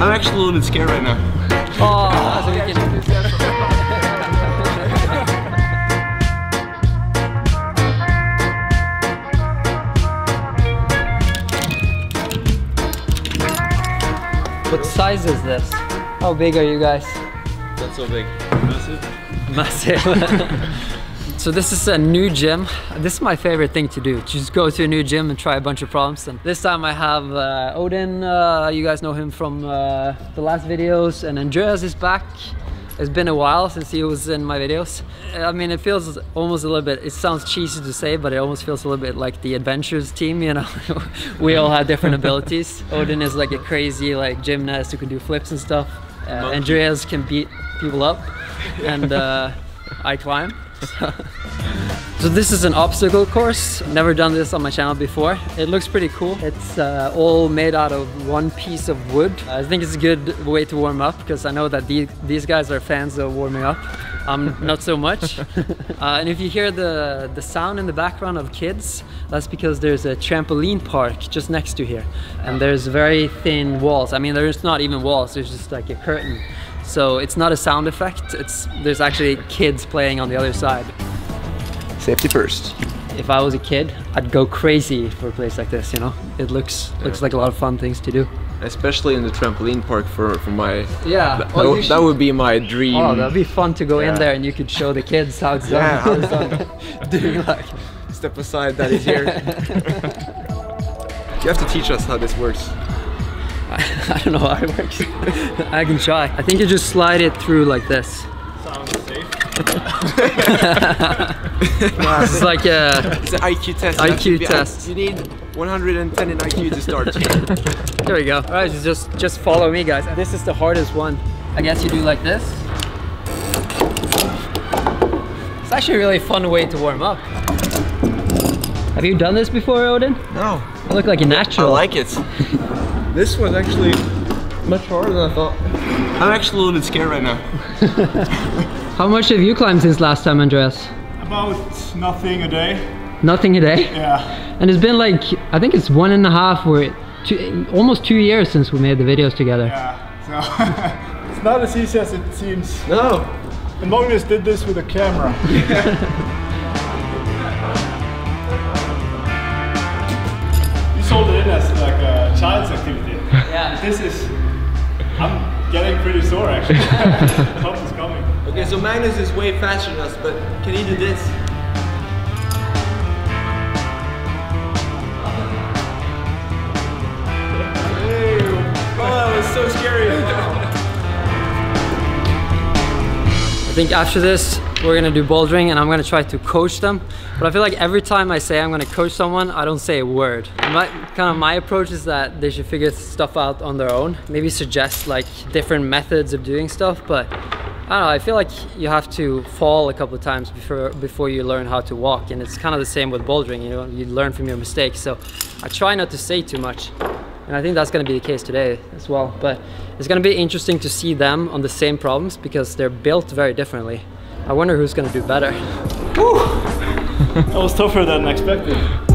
I'm actually a little bit scared right now. Oh, so we can... What size is this? How big are you guys? Not so big. Massive? Massive. so this is a new gym. This is my favorite thing to do. Just go to a new gym and try a bunch of problems. And this time I have uh, Odin. Uh, you guys know him from uh, the last videos, and Andreas is back. It's been a while since he was in my videos. I mean, it feels almost a little bit, it sounds cheesy to say, but it almost feels a little bit like the Avengers team, you know? we all have different abilities. Odin is like a crazy like gymnast who can do flips and stuff. Uh, Andreas can beat people up and uh, I climb. So this is an obstacle course. Never done this on my channel before. It looks pretty cool. It's uh, all made out of one piece of wood. I think it's a good way to warm up because I know that the, these guys are fans of warming up. I'm not so much. uh, and if you hear the, the sound in the background of kids, that's because there's a trampoline park just next to here. And there's very thin walls. I mean, there's not even walls, there's just like a curtain. So it's not a sound effect, it's, there's actually kids playing on the other side. Safety first. If I was a kid, I'd go crazy for a place like this, you know? It looks looks like a lot of fun things to do. Especially in the trampoline park for, for my... Yeah. That, Oh, would- that would be my dream. Oh, that'd be fun to go in there and you could show the kids how it's done. Yeah, how it's done. Doing like, Step aside, that is here. you have to teach us how this works. I don't know how it works. I can try. I think you just slide it through like this. Sounds safe. It's like a, It's an IQ test. IQ You have be- test. You need 110 in IQ to start. there we go. All right, so just, just follow me guys. This is the hardest one. I guess you do like this. It's actually a really fun way to warm up. Have you done this before, Odin? no. You look like a natural. I like it. This was actually much harder than I thought. I'm actually a little bit scared right now. How much have you climbed since last time, Andreas? About nothing a day. Nothing a day? Yeah. And it's been like, I think it's one and a half or two, almost two years since we made the videos together. Yeah. So it's not as easy as it seems. No. And Magnus did this with a camera. This is. I'm getting pretty sore actually. Help is coming. Okay, so Magnus is way faster than us, but can he do this? Oh, that was so scary. I think after this, we're gonna do bouldering and I'm gonna try to coach them. But I feel like every time I say I'm gonna coach someone, I don't say a word. My, kind of my approach is that they should figure stuff out on their own. Maybe suggest like different methods of doing stuff, but I don't know, I feel like you have to fall a couple of times before before you learn how to walk. And it's kind of the same with bouldering, you know, you learn from your mistakes. So I try not to say too much. And I think that's going to be the case today as well. But it's going to be interesting to see them on the same problems because they're built very differently. I wonder who's going to do better. That was tougher than expected.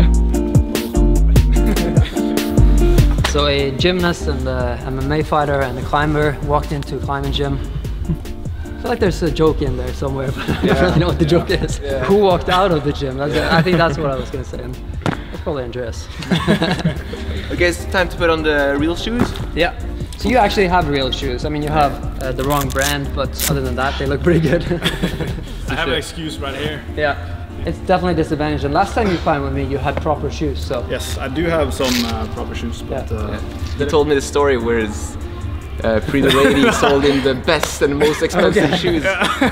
So a gymnast and a MMA fighter and a climber walked into a climbing gym. I feel like there's a joke in there somewhere, but I don't really know what the joke is. Who walked out of the gym? That's, I think that's what I was going to say. And that's probably Andreas. Okay, it's time to put on the real shoes. Yeah. So you actually have real shoes. I mean, you have uh, the wrong brand, but other than that, they look pretty good. I have an excuse right here. yeah. It's definitely a disadvantage. And last time you climbed with me, you had proper shoes. So Yes, I do have some uh, proper shoes, but Yeah. uh, They told me the story where his uh, pretty lady sold him the best and most expensive Okay. shoes,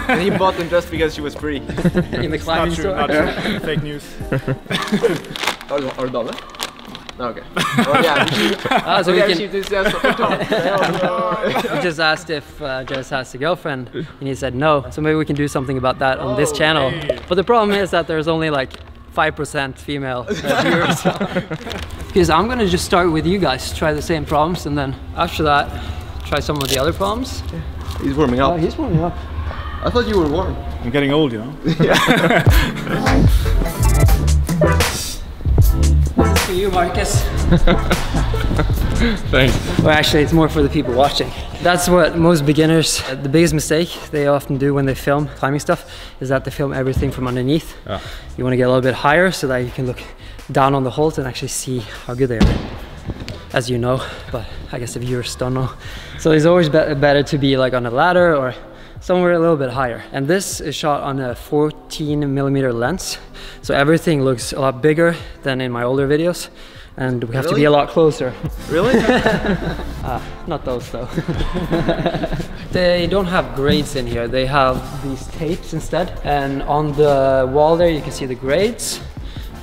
and he bought them just because she was free. in the not climbing true, store. not true. Fake news. Har du, har du dame? No, okay. Oh, yeah, she, Ah, so we yeah, can, she did say so. we just asked if uh, Jess has a girlfriend, and he said no. So maybe we can do something about that on this Oh, channel. hey. But the problem is that there's only like 5% female uh, viewers. Because I'm gonna just start with you guys, try the same problems, and then after that, try some of the other problems. He's warming Oh, up. he's warming up. I thought you were warm. I'm getting old, you know. This you, Markus. Thanks. Or actually, it's more for the people watching. That's what most beginners, uh, the biggest mistake they often do when they film climbing stuff is that they film everything from underneath. Yeah. You want to get a little bit higher so that you can look down on the holes and actually see how good they are. As you know, but I guess the viewers don't know. So it's always be- better to be like on a ladder or somewhere a little bit higher. And this is shot on a 14 millimeter lens. So everything looks a lot bigger than in my older videos. And we have to be a lot closer. Really? Ah, not those though. they don't have grades in here. They have these tapes instead. And on the wall there, you can see the grades.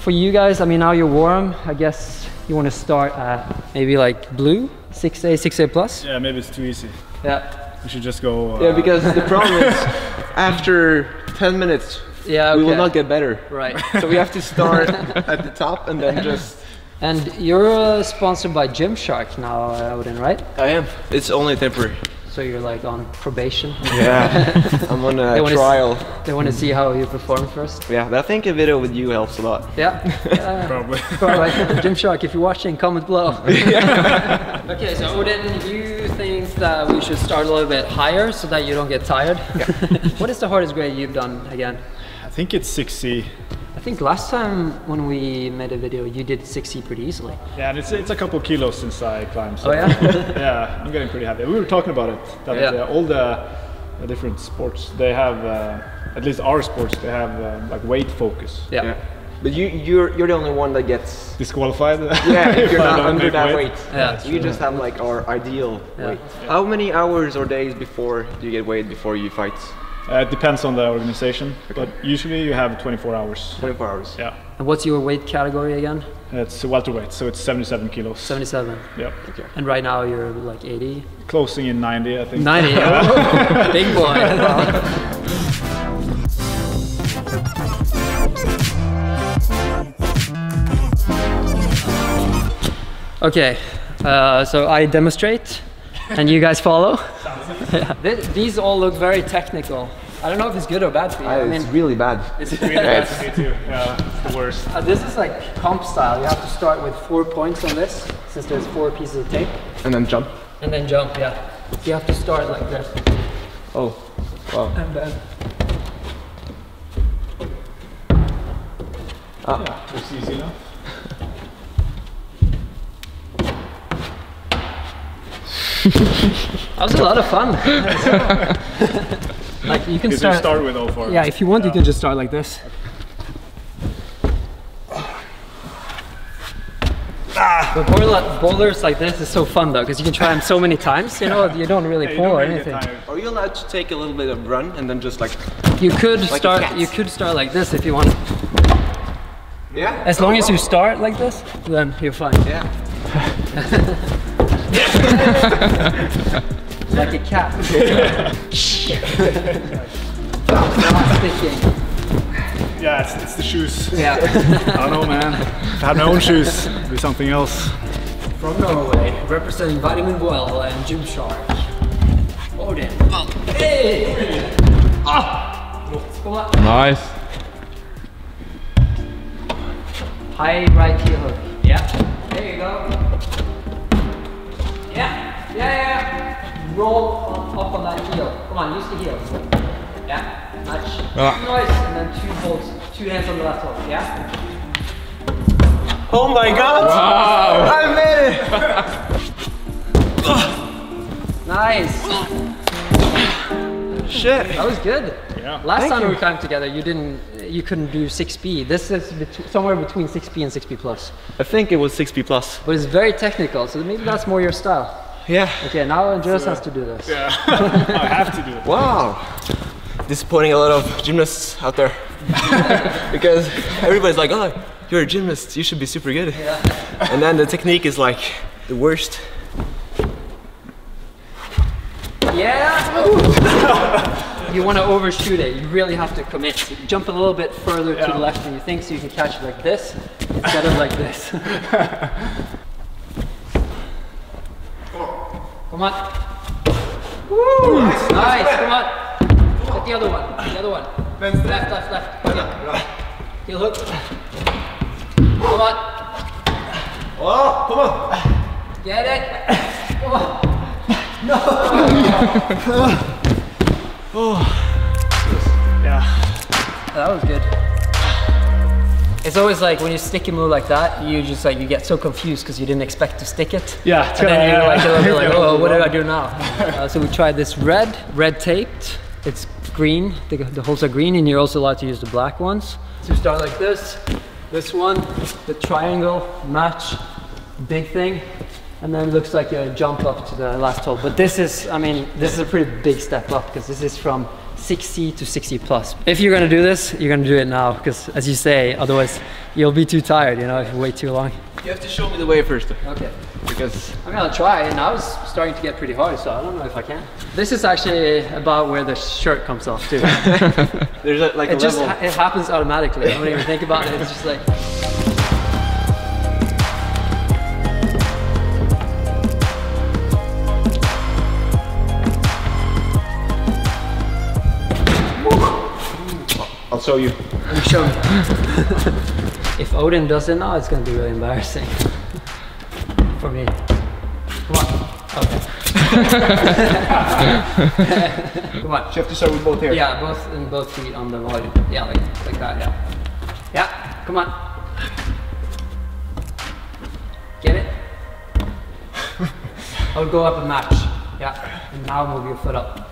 For you guys, I mean, now you're warm. I guess you want to start at maybe like blue, 6A, 6A plus. Yeah, maybe it's too easy. Yeah. We should just go. Uh, yeah, because the problem is after 10 minutes, Yeah. we will not get better. Right. So we have to start at the top and then just. And you're uh, sponsored by Gymshark now, uh, Odin, right? I am. It's only temporary. So you're like on probation. Yeah. I'm on They a wanna trial. They want to see how you perform first. Yeah, but I think a video with you helps a lot. Yeah. yeah. Probably. Alright, Gymshark, if you're watching, comment below. okay, so Odin, you think that we should start a little bit higher so that you don't get tired? what is the hardest grade you've done again? I think it's 6C. I think last time when we made a video, you did 6C pretty easily. Yeah, and it's, it's a couple kilos since I climbed. So Oh yeah? yeah, I'm getting pretty happy. We were talking about it. That Yeah. uh, all the different sports they have, uh, at least our sports, they have uh, like weight focus. yeah. But you, you're, you're the only one that gets. Disqualified. Yeah, if you're not under that weight. Yeah. You just have like our ideal Yeah. weight. How many hours or days before do you get weighed before you fight? Uh, it depends on the organization, but usually you have 24 hours. 24 hours. Yeah, And what's your weight category again? it's welterweight, so it's 77 kilos. 77. Yep, And right now you're like 80? closing in 90, I think. 90. Big boy. Okay, uh, so I demonstrate and you guys follow. Yeah. Th- These all look very technical. I don't know if it's good or bad for you. I mean, it's really bad. it's Really bad for me too. Yeah, it's the worst. Uh, this is like comp style. You have to start with four points on this, since there's four pieces of tape, And then jump. and then jump. Yeah, you have to start like this, Oh, wow. and then Ah. Yeah, it's easy enough. That was a lot of fun. like you can You start. just start with all four. Yeah, if you want, you can just start like this. Ah. But boulder- boulders like this is so fun though, because you can try them so many times. You know, you don't really Yeah, pull don't or anything. Are you allowed to take a little bit of run and then just like. You could a start. You could start like this if you want. Yeah? As long as oh, you start like this, then you're fine. Yeah. Like a cat. Not sticking. Yeah, it's, it's the shoes. Yeah. I don't know, man. If I had my own shoes, it'd be something else. From Norway, representing Vitamin Well and Gymshark. Odin. Hey! Ah! Come on. Nice. High right heel hook. Yeah. There you go. Yeah. Yeah, yeah. Roll on, up on that heel. Come on, use the heel. Yeah. Nice. Ah. Nice. And then two holds, two hands on the left hook. Yeah. Oh my god! Wow. I made it! Nice. Shit! That was good. Yeah. Last Thank time you. we climbed together, you didn't, you couldn't do 6B. This is bet- somewhere between 6B and 6B plus, I think it was 6B plus. but it's very technical. So maybe that's more your style. Yeah. Okay, now Andreas has to do this. Yeah, I have to do it. Wow. Disappointing a lot of gymnasts out there. because everybody's like, oh, you're a gymnast, you should be super good. Yeah. And then the technique is like the worst. Yeah. you want to overshoot it. You really have to commit. Jump a little bit further to the left than you think, so you can catch it like this instead of like this. Come on. Woo! Nice. nice, Come on. Get the other one. The other one. Left, left, left. Yeah. Heel hook. Come on. Oh, come on! Get it? Come on. No. oh. Yeah. That was good. It's always like when you stick a move like that, you just like you get so confused because you didn't expect to stick it. Yeah, And then you're like, bit like, oh, what did I do now? Uh, so we tried this red, red taped. It's green. The, the holes are green, and you're also allowed to use the black ones. So we start like this. This one, the triangle match, big thing, and then it looks like you jump up to the last hole. But this is, I mean, this is a pretty big step up because this is from 60 to 60 plus. If you're gonna do this, you're gonna do it now because, as you say, otherwise you'll be too tired. You know, if you wait too long. You have to show me the way first, Okay. because I mean, I'll try, and I was starting to get pretty hard, so I don't know if I can. This is actually about where the shirt comes off too. there's a, like it a just level. ha- it happens automatically. I don't even think about it. It's just like. Show you. You show me. if Odin does it now, it's gonna be really embarrassing for me. Come on. Okay. Come on. You have to start with both here. Yeah, both in both feet on the volume. Yeah, like like that. Yeah. Yeah. Come on. Get it? I would go up a match. Yeah. And now move your foot up.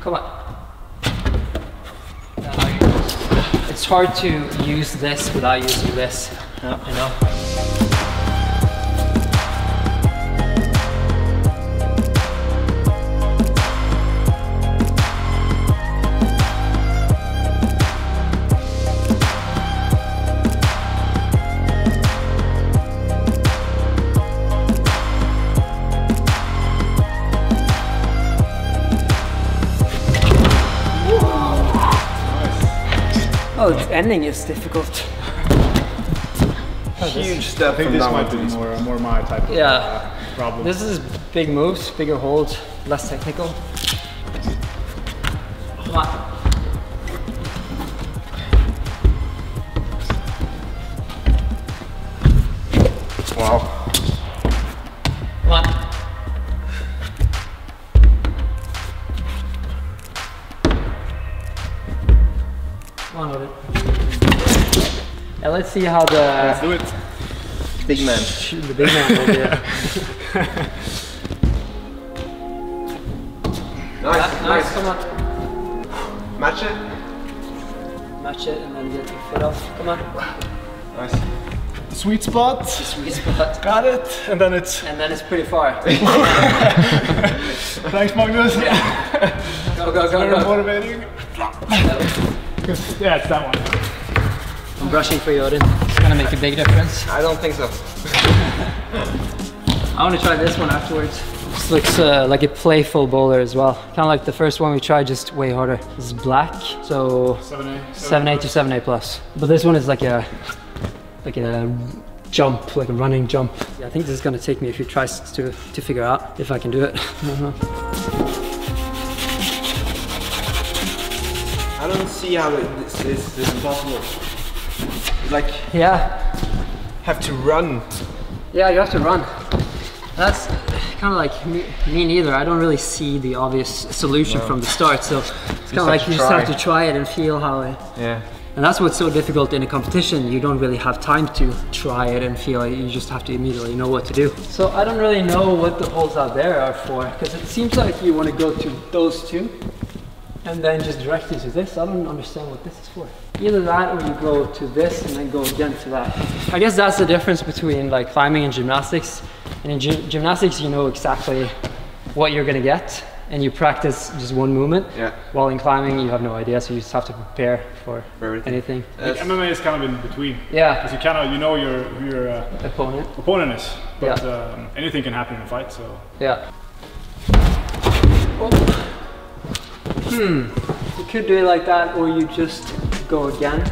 Come on. Yeah, now you- It's hard to use this without using this. You know? Ending is difficult. Huge step I think from this down might be more, more my type of Yeah. uh, problem. This is big moves, bigger holds, less technical. Let's see how Let's the, do it. Big man. the big man will do. Nice, nice. nice, come on. Match it. Match it and then get your foot off. Come on. Nice. Sweet spot. Sweet spot. Got it. And then it's And then it's pretty far. thanks Magnus. Go, go, go, Very go. motivating. Yeah, it's that one. I'm brushing for you, Odin. It's gonna make a big difference. I don't think so. I want to try this one afterwards. This looks uh, like a playful boulder as well. Kind of like the first one we tried, just way harder. This is black, so 7A. 7A to 7A plus. But this one is like a like a jump, like a running jump. Yeah, I think this is gonna take me a few tries to to figure out if I can do it. I don't know. I don't see how it, this, is, this is possible. Like, Yeah, have to run. yeah, you have to run. That's kind of like me, me neither. I don't really see the obvious solution from the start, so it's kind of like to you just have to try it and feel how it. Yeah. And that's what's so difficult in a competition. You don't really have time to try it and feel it. You just have to immediately know what to do. So I don't really know what the holes out there are for because it seems like you want to go to those two and then just direct you to this. I don't understand what this is for. Either that or you go to this and then go again to that. I guess that's the difference between like climbing and gymnastics. And in gy- gymnastics, you know exactly what you're gonna get and you practice just one movement. Yeah. While in climbing, you have no idea, so you just have to prepare for For anything. That's- MMA is kind of in between. Yeah, Because you kind of, you know your, who your uh, opponent. opponent is. But Yeah. um, anything can happen in a fight, so. Yeah. Oh. Hmm. You could do it like that, or you just go again.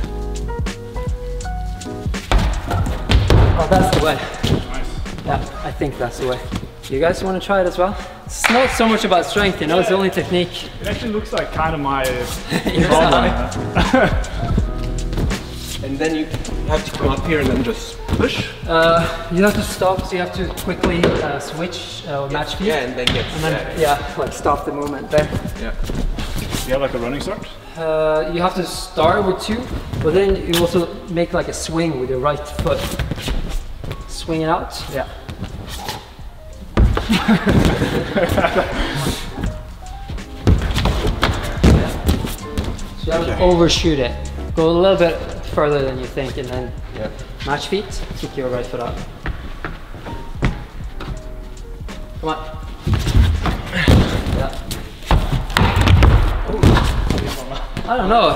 Oh, that's the way. Nice. Yeah, I think that's the way. You guys want to try it as well? It's not so much about strength, you know, it's only technique. It actually looks like kind of my problem. style. And and then you have to come up here and then just push. Uh, you have to stop, so you have to quickly uh, switch uh, match feet. Yeah, and then get. And then, yeah, like stop the movement there. yeah. Do you have like a running start? Uh, you have to start with two, but then you also make like a swing with your right foot. Swing it out. Yeah. so you have to overshoot it. Go a little bit further than you think, and then Yeah. match feet. Kick your right foot up. Come on. Yeah. I don't know.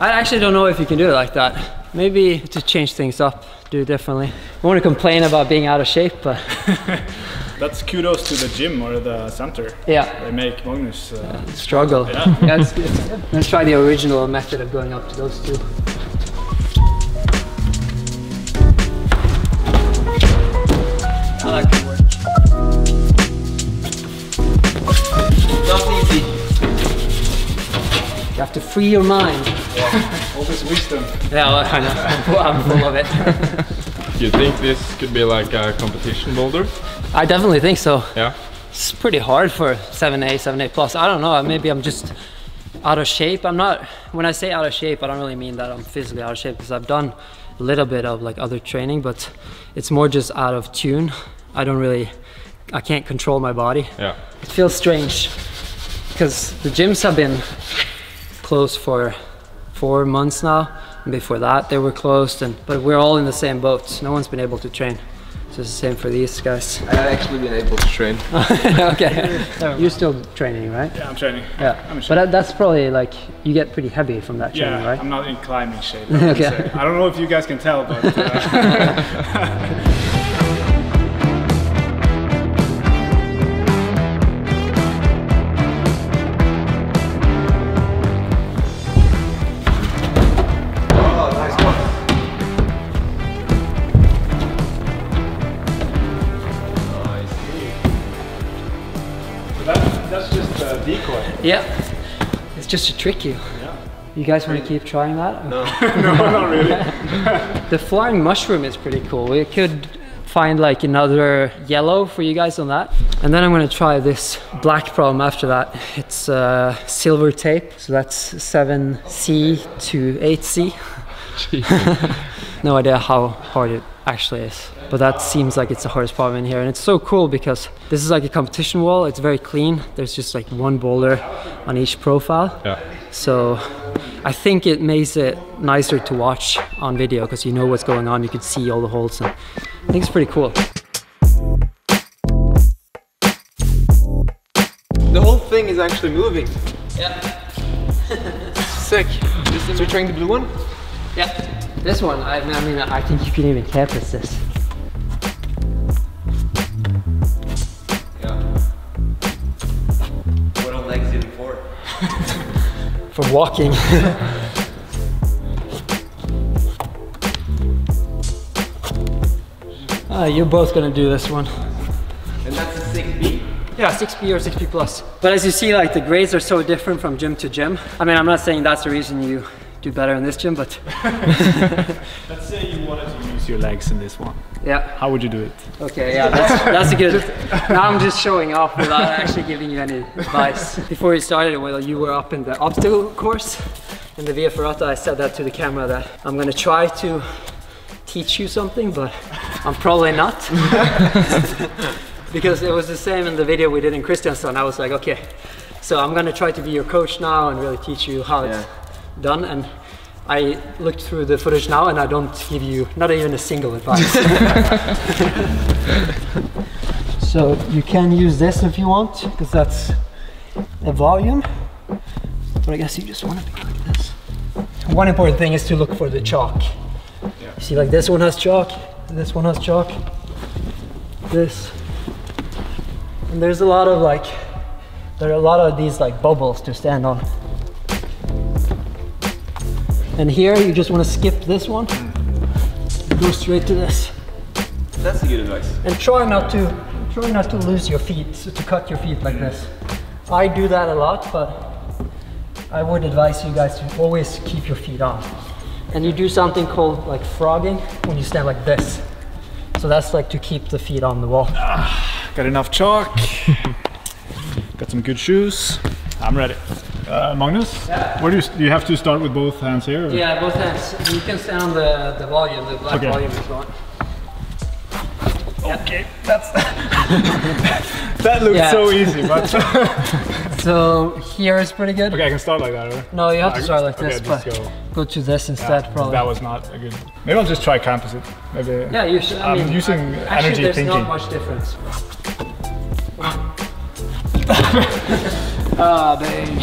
I actually don't know if you can do it like that. Maybe to change things up, do it differently. I want to complain about being out of shape, but That's kudos to the gym or the center. yeah, They make Magnus. Uh, struggle. Yeah. yeah it's, gonna try the original method of going up to those two. Have to free your mind. all this wisdom. Yeah, well, I know. I'm full of it. Do you think this could be like a competition boulder? I definitely think so. Yeah. It's pretty hard for 7A, 7A plus. I don't know, maybe I'm just out of shape. I'm not, when I say out of shape, I don't really mean that I'm physically out of shape because I've done a little bit of like other training, but it's more just out of tune. I don't really, I can't control my body. Yeah. It feels strange because the gyms have been closed for four months now. And before that, they were closed, and but we're all in the same boat. No one's been able to train. So it's the same for these guys. I've actually been able to train. okay. You're still training, right? Yeah, I'm training. Yeah. I'm But that, that's probably like you get pretty heavy from that training, Yeah, right? I'm not in climbing shape. I, Okay. say. I don't know if you guys can tell, but uh, just to trick you. Yeah. You guys want to keep trying that? No. no, not really. The flying mushroom is pretty cool. We could find like another yellow for you guys on that. And then I'm gonna try this black problem after that. It's uh, silver tape, so that's 7C to 8C. no idea how hard it actually is. But that seems like it's the hardest problem in here. And it's so cool because this is like a competition wall. It's very clean. There's just like one boulder on each profile. Yeah. So I think it makes it nicer to watch on video because you know what's going on. You can see all the holes. And I think it's pretty cool. The whole thing is actually moving. Yeah. Sick. So you're trying the blue one? Yeah. This one, I mean, I, mean, I think you can even campus this. Yeah. What are legs in for? For walking. Ah, you're both gonna do this one. And that's a 6B? Yeah, 6B or 6B plus. But as you see, like the grades are so different from gym to gym. I mean, I'm not saying that's the reason you do better in this gym, but Let's say you wanted to use your legs in this one. yeah. How would you do it? Okay, yeah, that's, that's a good. Now I'm just showing off without actually giving you any advice. Before we started, well, you were up in the obstacle course in the Via Ferrata. I said that to the camera that I'm gonna try to teach you something, but I'm probably not. because it was the same in the video we did in Kristiansand. I was like, okay, so I'm gonna try to be your coach now and really teach you how it's done. And I looked through the footage now and I don't give you not even a single advice. so you can use this if you want, because that's a volume. But I guess you just want to be like this. One important thing is to look for the chalk. You see, like this one has chalk, this one has chalk, this. And there's a lot of like, there are a lot of these like bubbles to stand on. And here you just want to skip this one, go straight to this. That's a good advice. And try not to try not to lose your feet, so to cut your feet like this. I do that a lot, but I would advise you guys to always keep your feet on. and you do something called like frogging when you stand like this. So that's like to keep the feet on the wall. Ah, got enough chalk. Got some good shoes. I'm ready. Uh, Magnus, where do you, do you have to start with both hands here? or- Yeah, both hands. You can stand on the, the volume, the black Okay. volume if you want. Okay, that's that That looks Yeah. so easy, but So here is pretty good. okay, I can start like that, right? No, you have to I- start like okay, this, just but go. go to this instead probably. That was not a good. Maybe I'll just try campus it. Maybe. yeah, you should. I I'm mean, using actually, energy there's thinking. not much difference. Ah, dang.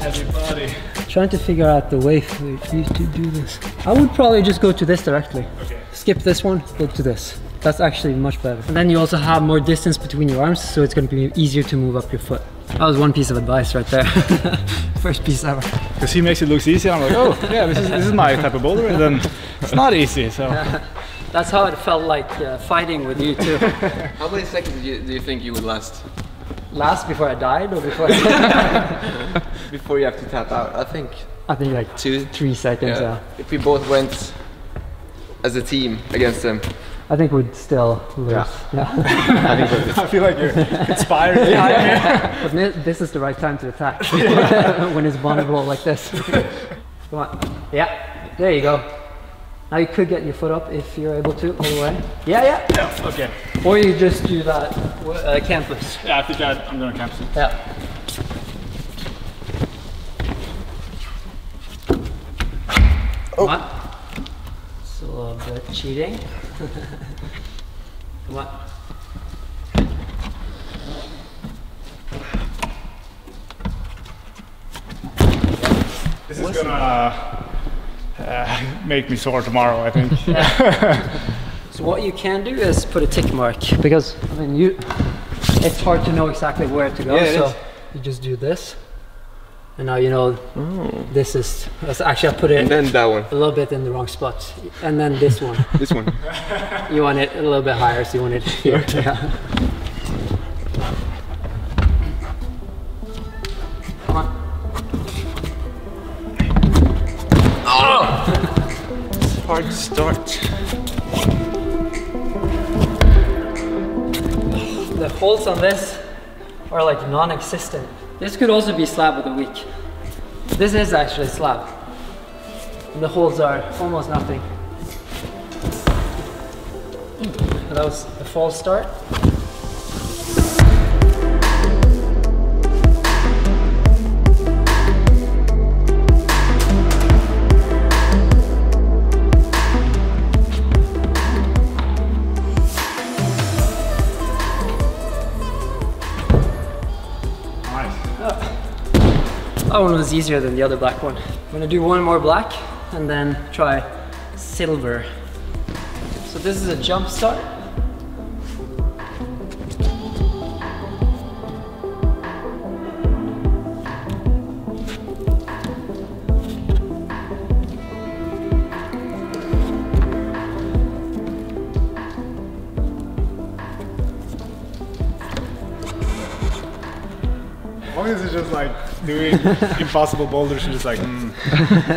Heavy body. Trying to figure out the way for you to do this. I would probably just go to this directly. Okay. Skip this one, go to this. That's actually much better. And then you also have more distance between your arms, so it's going to be easier to move up your foot. That was one piece of advice right there. First piece ever. Because he makes it look easy, I'm like, oh yeah, this is this is my type of boulder, and then it's not easy. So That's how it felt like uh, fighting with you too. How many seconds do you, do you think you would last Last before I died or before I before you have to tap out? I think I think like two. three seconds. Yeah. Yeah. If we both went as a team against them, I think we'd still lose. Yeah. Yeah. I think so. I feel like you're inspired. yeah, But thi- this is the right time to attack when it's vulnerable like this. Come on. Yeah. There you go. Now you could get your foot up if you're able to all the way. Yeah, yeah. Yeah, okay. Or you just do that uh, campus. Yeah, I think I, I'm gonna campus it. Yeah. Come on. It's a little bit cheating. Come on. This is gonna uh, make me sore tomorrow, I think. So what you can do is put a tick mark because I mean you, it's hard to know exactly where to go. Yeah, so is. you just do this, and now you know this is. Let's actually I put it And then that one. a little bit in the wrong spot, and then this one. This one. you want it a little bit higher, so you want it here. Yeah. Holes on this are like non-existent. This could also be slab of the week. This is actually slab. And the holes are almost nothing. Hmm, that was the false start. That one was easier than the other black one. I'm gonna do one more black and then try silver. So this is a jump start. Doing impossible boulders and just like, mm,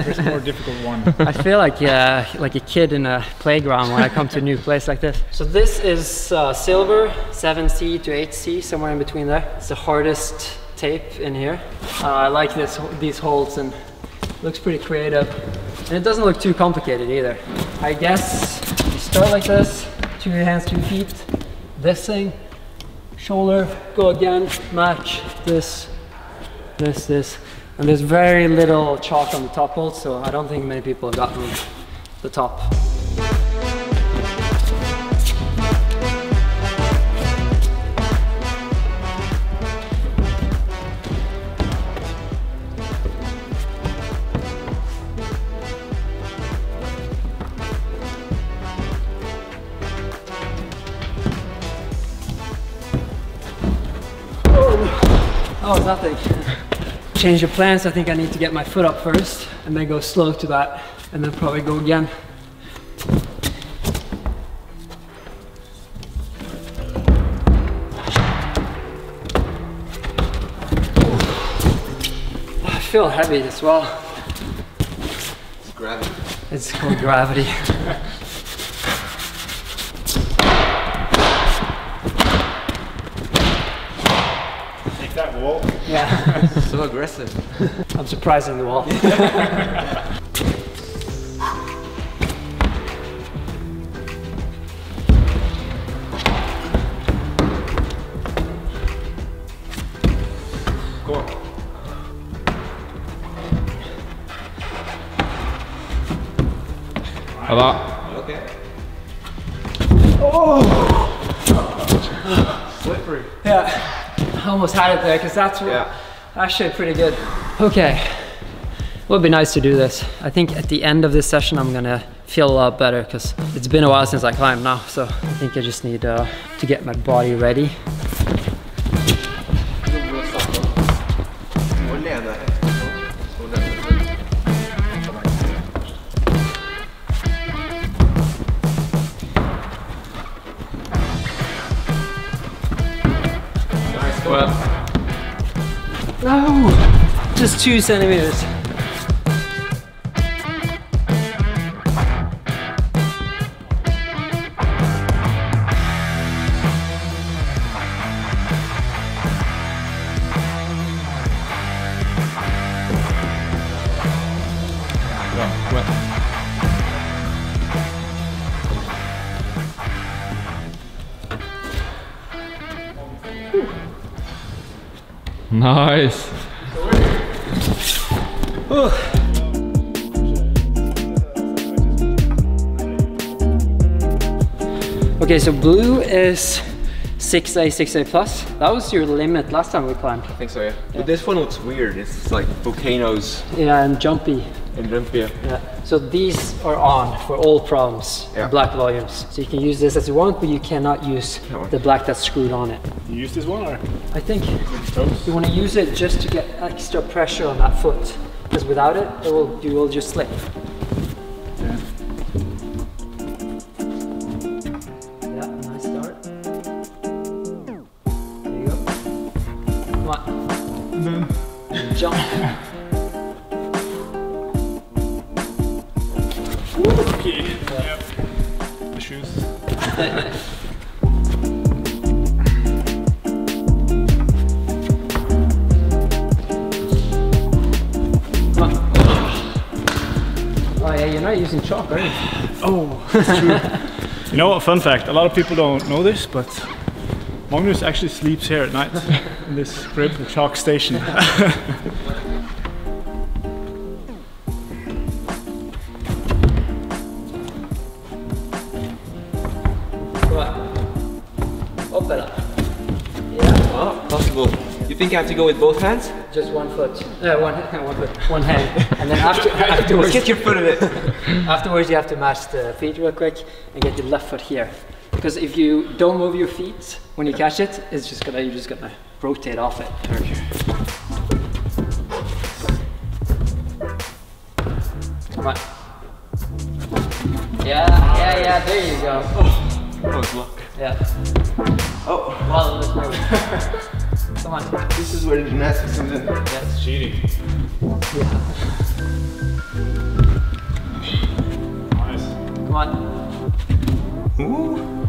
there's a more difficult one. I feel like uh, like a kid in a playground when I come to a new place like this. So this is uh, silver, 7C to 8C, somewhere in between there. It's the hardest tape in here. Uh, I like this these holes and looks pretty creative. And it doesn't look too complicated either. I guess you start like this, two hands, two feet, this thing, shoulder, go again, match this, this, this. And there's very little chalk on the top hole, so I don't think many people have gotten the top. Oh, nothing. Change of plans. I think I need to get my foot up first and then go slow to that and then probably go again. I feel heavy as well. It's gravity. It's called gravity. Take that wall. Yeah, So aggressive. I'm surprising the wall. Go on. Halla. Okay. Oh. Yeah, I almost had it there because that's what, Yeah. Actually pretty good. Okay, would be nice to do this. I think at the end of this session I'm gonna feel a lot better because it's been a while since I climbed now. So I think I just need uh, to get my body ready. Two centimeters. Nice. Okay, so blue is 6A, 6A plus. That was your limit last time we climbed. I think so, yeah. But this one looks weird. It's like volcanoes Yeah, and jumpy. And jumpy, Yeah. So these are on for all problems, Yeah. black volumes. So you can use this as you want, but you cannot use the black that's screwed on it. You use this one or? I think you want to use it just to get extra pressure on that foot, because without it, it will you will just slip. Using chalk, are you? Oh, that's true. you know what? Fun fact. A lot of people don't know this, but Magnus actually sleeps here at night in this crib, the chalk station. think I have to go with both hands? Just one foot. Uh, one, one foot. One hand. And then after, afterwards, get your foot in it. afterwards, you have to match the feet real quick and get your left foot here. Because if you don't move your feet when you catch it, it's just gonna you're just gonna rotate off it. Come on. Yeah, yeah, yeah. There you go. Oh, it's luck. Yeah. Oh, Well. Come on. this is where the gymnastics comes in. Yes. Cheating. Nice. Come on. Ooh.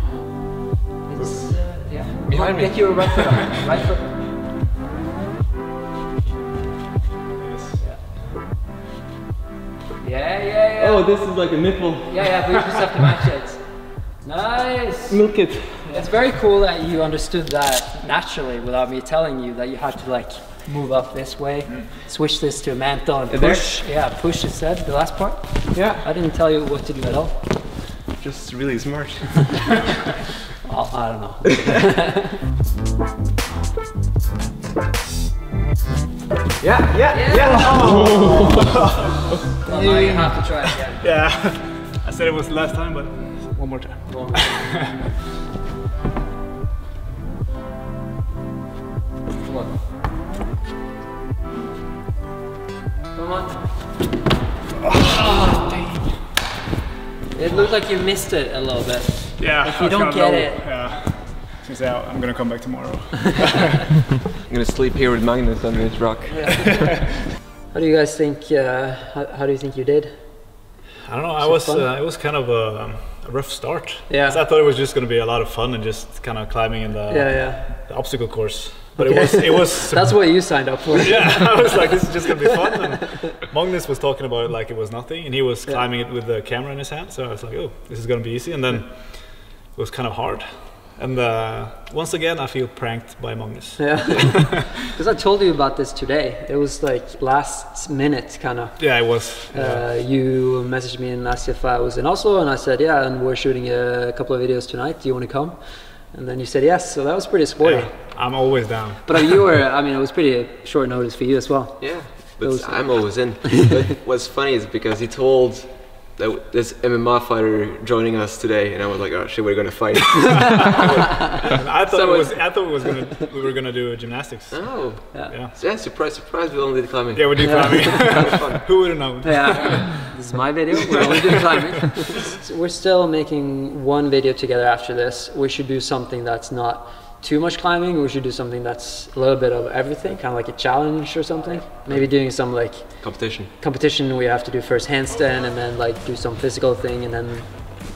It's, uh, yeah. Behind me. Get your right foot up. Right foot. Yes. Yeah, yeah, yeah. Oh, this is like a nipple. Yeah, yeah, but you just have to match it. Nice. Milk it. It's very cool that you understood that naturally without me telling you that you had to like move up this way, switch this to a mantle and And there- push. Yeah, push instead, the last part. Yeah. I didn't tell you what to do at all. Just really smart. Oh, I don't know. Yeah, yeah, yeah. Well, now you have to try again. Yeah. I said it was the last time, but one more time. Go on. Come Come on. Oh, It looked like you missed it a little bit. Yeah. If you I don't get know. it- Yeah. Since out, I'm gonna come back tomorrow. I'm gonna sleep here with Magnus under this rock. How do you guys think? Uh, how, how do you think you did? I don't know. I was uh, it was kind of a, a rough start. Yeah. 'Cause I thought it was just going to be a lot of fun and just kind of climbing in the, Yeah, yeah. the obstacle course. But it was it was That's what you signed up for. yeah. I was like, this is just going to be fun. And Magnus was talking about it like it was nothing, and he was climbing it with the camera in his hand. So I was like, oh, this is going to be easy. And then it was kind of hard. And uh, once again, I feel pranked by Magnus. Yeah. Because I told you about this today. It was like last minute kind of. Yeah, it was. yeah. Uh, you messaged me and asked if I was in Oslo, and I said, yeah, and we're shooting a couple of videos tonight. Do you want to come? And then you said yes, so that was pretty sporty. Yeah, I'm always down. But you were, I mean, it was pretty short notice for you as well. Yeah, but Those- I'm always in. but what's funny is because he told that this MMA fighter joining us today, and I was like, oh shit, we're gonna fight. I thought So it was. I thought it was gonna. We were gonna do gymnastics. oh, Yeah. yeah, surprise, surprise, we only did climbing. Yeah, we did climbing. Who would have known? Yeah, this is my video. We're only doing climbing. So we're still making one video together after this. We should do something that's not too much climbing. We should do something that's a little bit of everything, kind of like a challenge or something. Maybe doing some like Competition. competition We have to do first handstand and then like do some physical thing and then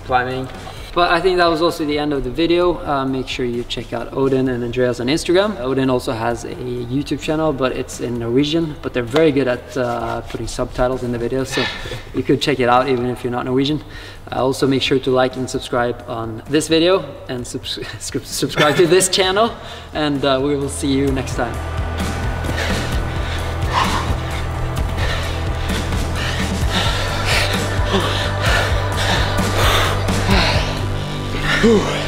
climbing. But I think that was also the end of the video. Uh, make sure you check out Odin and Andreas on Instagram. Odin also has a YouTube channel, but it's in Norwegian. But they're very good at uh, putting subtitles in the videos, so you could check it out even if you're not Norwegian. Uh, also, make sure to like and subscribe on this video and subs- subscribe to this channel. And uh, we will see you next time. Whew.